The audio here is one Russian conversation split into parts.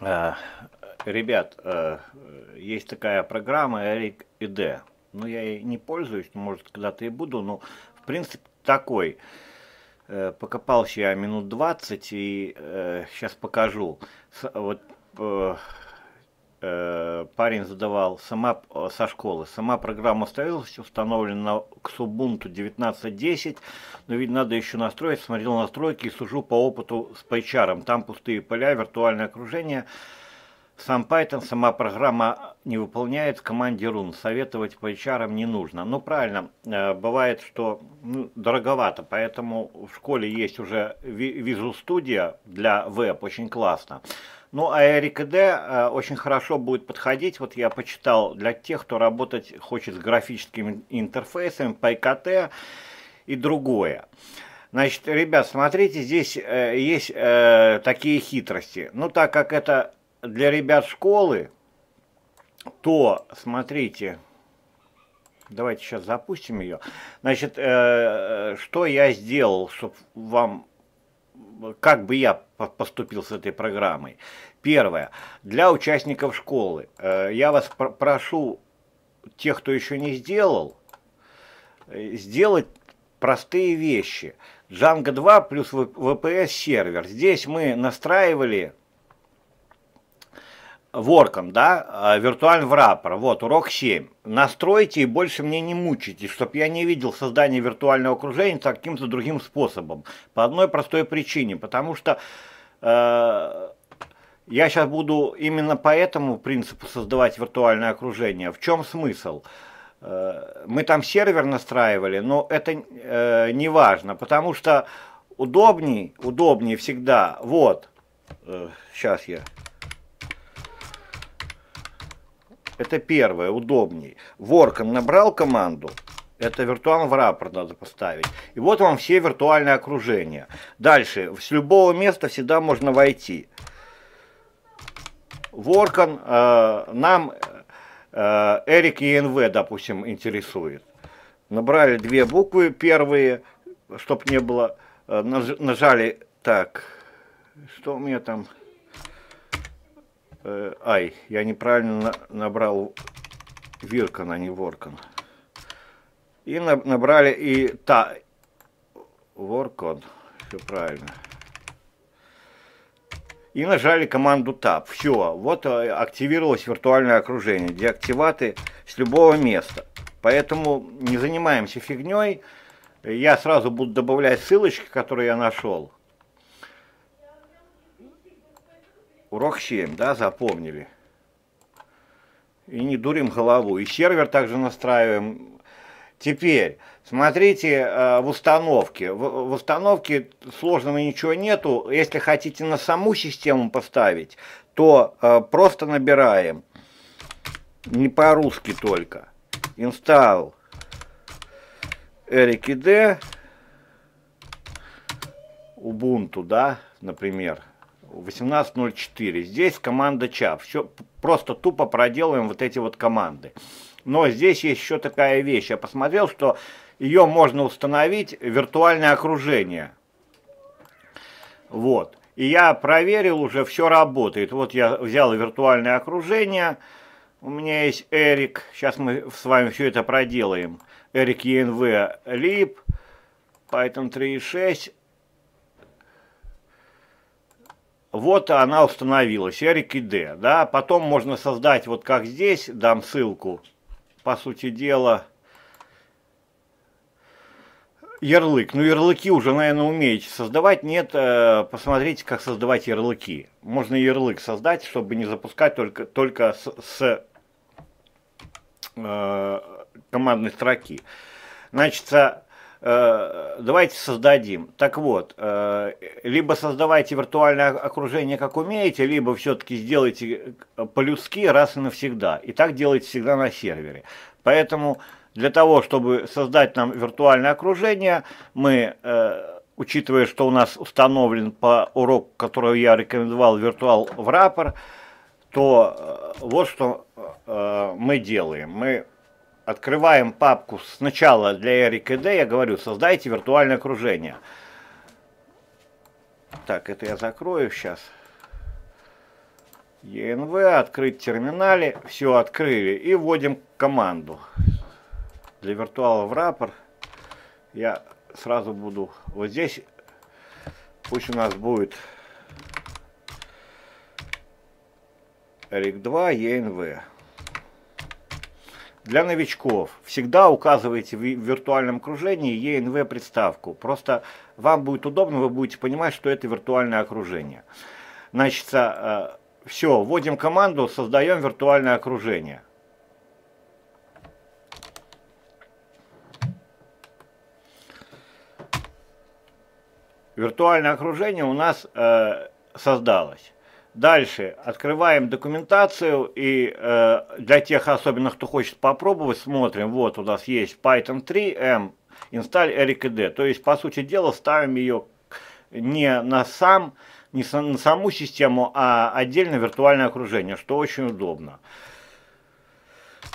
Э, ребят, э, есть такая программа Eric ID. Ну, я ей не пользуюсь, может, когда-то и буду, но, в принципе, такой. Э, покопался я минут 20 и сейчас покажу. Вот парень задавал сама со школы. Сама программа ставилась, установлена к Ubuntu 19.10, но ведь надо еще настроить. Смотрел настройки и сужу по опыту с PyCharm. Там пустые поля, виртуальное окружение – сам Python, сама программа не выполняет в команде run. Советовать по не нужно. Ну, правильно, э, бывает, что ну, дороговато, поэтому в школе есть уже Visual Studio для веб, очень классно. Ну, а RKD э, очень хорошо будет подходить, вот я почитал, для тех, кто работать хочет с графическими интерфейсами, PyKT и другое. Значит, ребят, смотрите, здесь э, есть э, такие хитрости. Ну, так как это для ребят школы, то, смотрите, давайте сейчас запустим ее. Значит, э, что я сделал, чтобы вам, как бы я поступил с этой программой. Первое, для участников школы. Э, я вас пр прошу, тех, кто еще не сделал, э, сделать простые вещи. Django 2 плюс VPS сервер. Здесь мы настраивали Ворком, да, а, виртуальный враппер, вот, урок 7. Настройте и больше мне не мучите, чтобы я не видел создание виртуального окружения каким-то другим способом. По одной простой причине, потому что э, я сейчас буду именно по этому принципу создавать виртуальное окружение. В чем смысл? Э, мы там сервер настраивали, но это э, не важно, потому что удобней, удобнее всегда, вот, э, сейчас я Это первое, удобней. Ворком набрал команду, это виртуал в рапорт надо поставить. И вот вам все виртуальные окружения. Дальше, с любого места всегда можно войти. Воркон э, нам э, Эрик ЕНВ, допустим, интересует. Набрали две буквы первые, чтобы не было, э, нажали, так, что у меня там, Э, ай, я неправильно набрал Виркон, а не Воркон. И набрали и та Воркон, все правильно. И нажали команду Tab. Все, вот э, активировалось виртуальное окружение. Деактиваты с любого места. Поэтому не занимаемся фигней. Я сразу буду добавлять ссылочки, которые я нашел. Урок 7, да, запомнили. И не дурим голову. И сервер также настраиваем. Теперь, смотрите э, в установке. В, в установке сложного ничего нету. Если хотите на саму систему поставить, то э, просто набираем. Не по-русски только. Install RKD Ubuntu, да, например. 18.04. Здесь команда ЧАП. Все, просто тупо проделываем вот эти вот команды. Но здесь есть еще такая вещь. Я посмотрел, что ее можно установить виртуальное окружение. Вот. И я проверил, уже все работает. Вот я взял виртуальное окружение. У меня есть Эрик. Сейчас мы с вами все это проделаем. Эрик ENV Lib, Python 3.6. Вот она установилась, Д. Да? Потом можно создать, вот как здесь, дам ссылку, по сути дела, ярлык. Ну, ярлыки уже, наверное, умеете создавать. Нет, э, посмотрите, как создавать ярлыки. Можно ярлык создать, чтобы не запускать только, только с, с э, командной строки. Значит, Э, давайте создадим. Так вот, э, либо создавайте виртуальное окружение, как умеете, либо все-таки сделайте э, по-людски раз и навсегда. И так делайте всегда на сервере. Поэтому для того, чтобы создать нам виртуальное окружение, мы, учитывая, что у нас установлен по уроку, который я рекомендовал, виртуал в рапор, то вот что мы делаем. Мы открываем папку сначала для RKD, я говорю, создайте виртуальное окружение. Так, это я закрою сейчас. ENV, открыть терминале, все открыли и вводим команду. Для виртуала в рапор я сразу буду, вот здесь пусть у нас будет RIC2 ENV. Для новичков всегда указывайте в виртуальном окружении ENV приставку. Просто вам будет удобно, вы будете понимать, что это виртуальное окружение. Значит, э, все, вводим команду, создаем виртуальное окружение. Виртуальное окружение у нас э, создалось. Дальше открываем документацию и э, для тех особенно, кто хочет попробовать, смотрим. Вот у нас есть Python 3 M install RIKD. То есть, по сути дела, ставим ее не на сам не на саму систему, а отдельно виртуальное окружение, что очень удобно.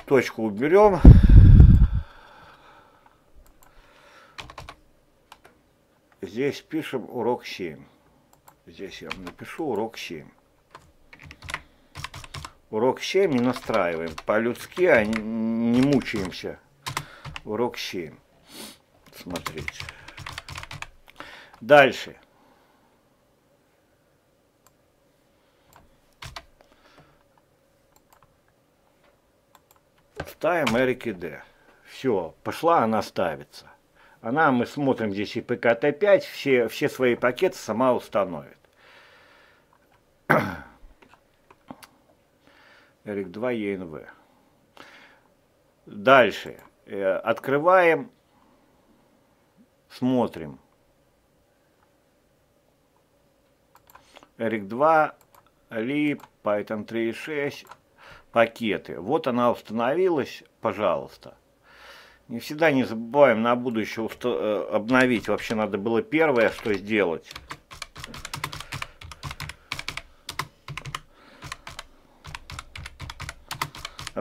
Точку уберем. Здесь пишем урок 7. Здесь я напишу урок 7. Урок 7 не настраиваем. По-людски, а не, мучаемся. Урок 7. Смотрите. Дальше. ставим Эрики Д. Все, пошла она ставится. Она, мы смотрим здесь и ПКТ-5, все, все свои пакеты сама установит. Эрик 2 ЕНВ. Дальше. Э, открываем, смотрим. Эрик 2, Ли, Python 3.6, пакеты. Вот она установилась, пожалуйста. Не всегда не забываем на будущее э, обновить. Вообще надо было первое, что сделать.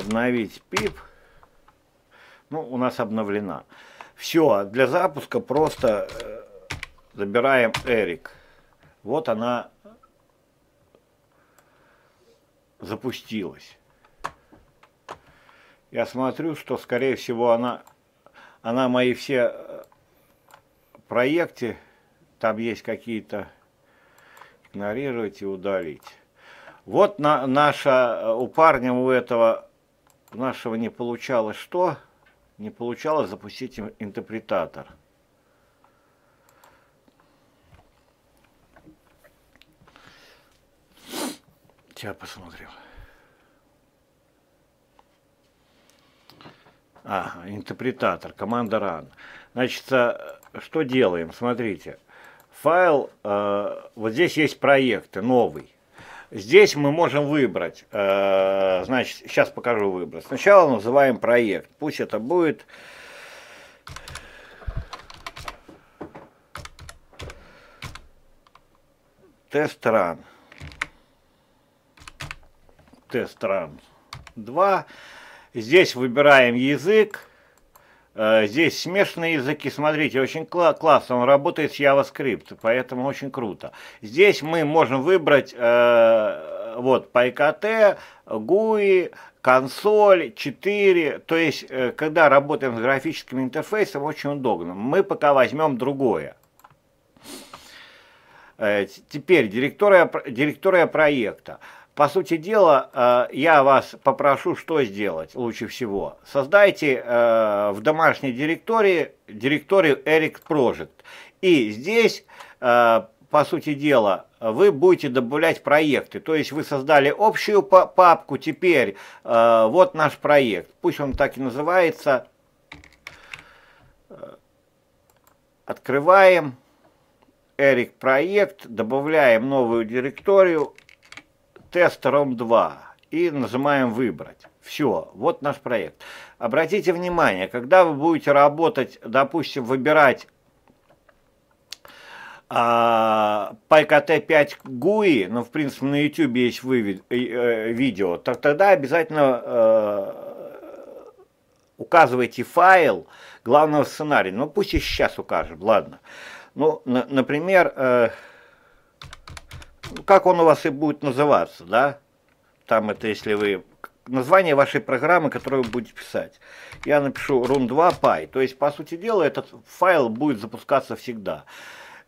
Обновить пип. Ну, у нас обновлена. Все, для запуска просто э, забираем Эрик. Вот она запустилась я смотрю, что, скорее всего, она, она мои все э, проекты, там есть какие-то, игнорировать и удалить. Вот на, наша, э, у парня у этого, нашего не получалось что? Не получалось запустить интерпретатор. Сейчас посмотрим. А, интерпретатор, команда run. Значит, э, что делаем? Смотрите, файл, э, вот здесь есть проект новый. Здесь мы можем выбрать, э, значит, сейчас покажу выбрать. Сначала называем проект, пусть это будет... Тест run. Тест run 2. Здесь выбираем язык. Э, здесь смешанные языки, смотрите, очень кла классно, он работает с JavaScript, поэтому очень круто. Здесь мы можем выбрать э, вот PyKT, GUI, консоль, 4, то есть, э, когда работаем с графическим интерфейсом, очень удобно. Мы пока возьмем другое. Э, теперь директория, директория проекта. По сути дела, э, я вас попрошу, что сделать лучше всего. Создайте э, в домашней директории директорию Eric Project. И здесь, э, по сути дела, вы будете добавлять проекты. То есть вы создали общую папку, теперь вот наш проект. Пусть он так и называется. Открываем. Эрик проект, добавляем новую директорию тестером 2 и нажимаем «Выбрать». Все, вот наш проект. Обратите внимание, когда вы будете работать, допустим, выбирать а, PyKT5 GUI, ну, в принципе, на YouTube есть вывед, э, видео, так тогда обязательно э, указывайте файл главного сценария. Ну, пусть и сейчас укажем, ладно. Ну, на, например, э, как он у вас и будет называться, да? там это если вы название вашей программы, которую вы будете писать. Я напишу run2 py. То есть, по сути дела, этот файл будет запускаться всегда.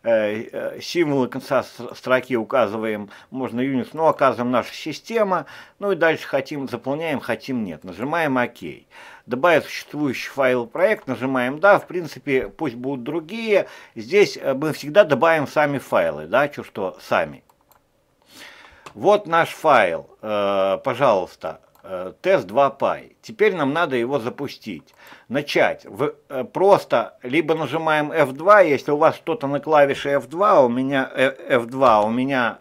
Э, э, символы конца строки указываем, можно Unix, но указываем наша система. Ну и дальше хотим, заполняем, хотим нет. Нажимаем ОК. Добавить существующий файл проект, нажимаем да, в принципе, пусть будут другие. Здесь э, мы всегда добавим сами файлы, да, что что, сами. Вот наш файл, пожалуйста, тест 2py. Теперь нам надо его запустить. Начать. Вы э, просто либо нажимаем F2, если у вас что-то на клавише F2, у меня F2, у меня,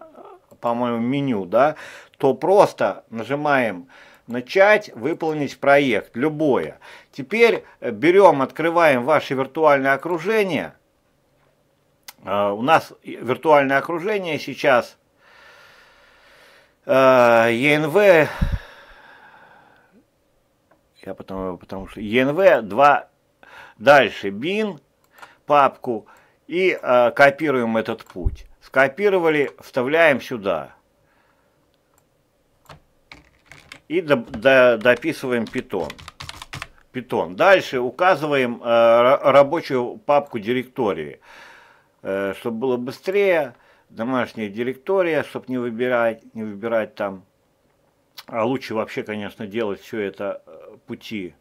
по-моему, меню, да, то просто нажимаем начать, выполнить проект, любое. Теперь э, берем, открываем ваше виртуальное окружение. Э, у нас виртуальное окружение сейчас ENV я потому, потому что ENV 2, дальше bin, папку, и э, копируем этот путь. Скопировали, вставляем сюда. И до, до, дописываем Python. Python. Дальше указываем э, рабочую папку директории. Э, чтобы было быстрее, домашняя директория, чтобы не выбирать, не выбирать там а лучше вообще, конечно, делать все это э, пути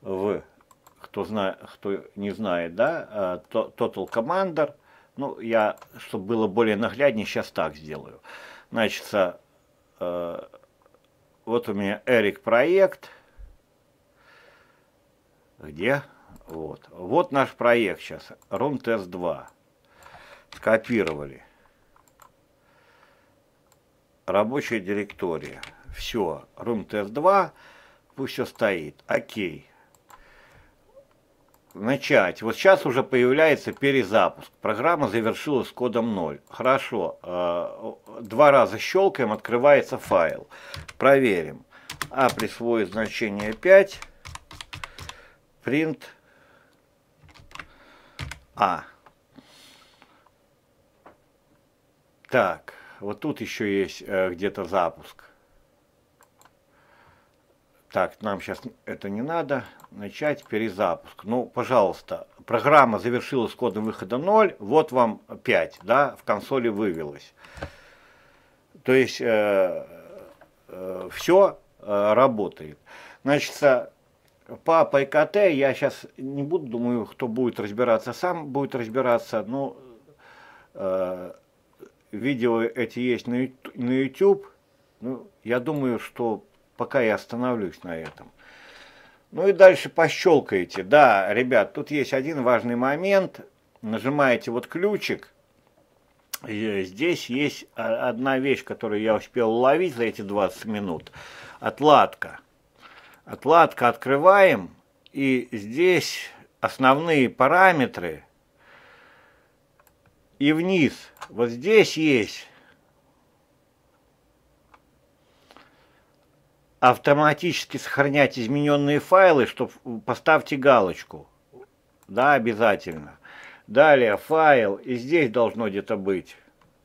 в, кто, знает, кто не знает, да, э, Total Commander. Ну, я, чтобы было более нагляднее, сейчас так сделаю. Значит, э, вот у меня Эрик проект. Где? Вот. Вот наш проект сейчас. ROM 2. Скопировали рабочая директория. Все, room test 2, пусть все стоит. Окей. Начать. Вот сейчас уже появляется перезапуск. Программа завершилась с кодом 0. Хорошо. Э, два раза щелкаем, открывается файл. Проверим. А присвоит значение 5. Print А. Так вот тут еще есть э, где-то запуск. Так, нам сейчас это не надо. Начать перезапуск. Ну, пожалуйста, программа завершилась кодом выхода 0. Вот вам 5, да, в консоли вывелось. То есть э, э, все э, работает. Значит, по ПКТ я сейчас не буду, думаю, кто будет разбираться, сам будет разбираться. Но э, видео эти есть на YouTube. Ну, я думаю, что пока я остановлюсь на этом. Ну и дальше пощелкаете. Да, ребят, тут есть один важный момент. Нажимаете вот ключик. Здесь есть одна вещь, которую я успел уловить за эти 20 минут. Отладка. Отладка открываем. И здесь основные параметры – и вниз. Вот здесь есть автоматически сохранять измененные файлы, что поставьте галочку. Да, обязательно. Далее файл, и здесь должно где-то быть.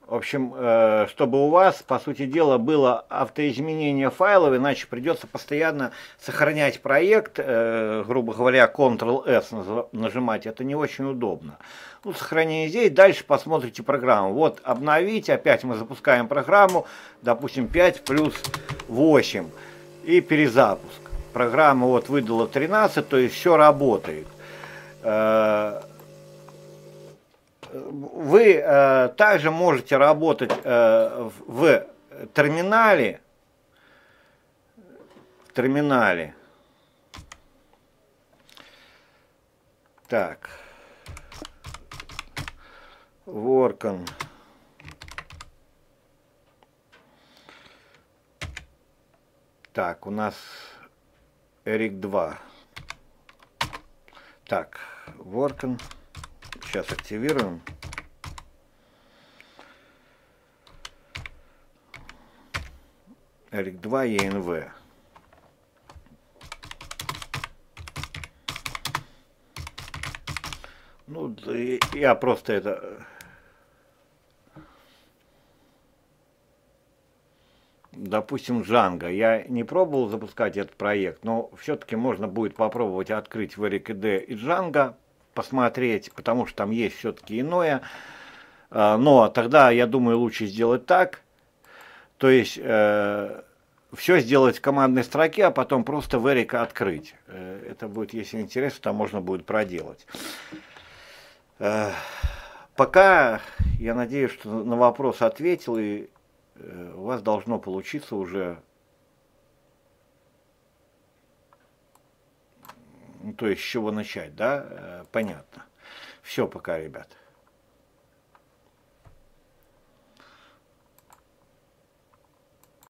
В общем, э, чтобы у вас, по сути дела, было автоизменение файлов, иначе придется постоянно сохранять проект, э, грубо говоря, Ctrl-S нажимать, это не очень удобно. Ну, сохранение здесь, дальше посмотрите программу. Вот, обновить, опять мы запускаем программу, допустим, 5 плюс 8, и перезапуск. Программа вот выдала 13, то есть все работает э, вы э, также можете работать э, в терминале, в терминале. Так. Workon. Так, у нас Эрик 2. Так, Workon. Сейчас активируем. Эрик 2 ЕНВ. Ну, я просто это... допустим, Django. Я не пробовал запускать этот проект, но все-таки можно будет попробовать открыть VRKD и Django, посмотреть, потому что там есть все-таки иное. А, но тогда, я думаю, лучше сделать так. То есть э, все сделать в командной строке, а потом просто Верика открыть. Э, это будет, если интересно, там можно будет проделать. Э, пока я надеюсь, что на вопрос ответил, и у вас должно получиться уже ну, то есть с чего начать, да, понятно. Все пока, ребят.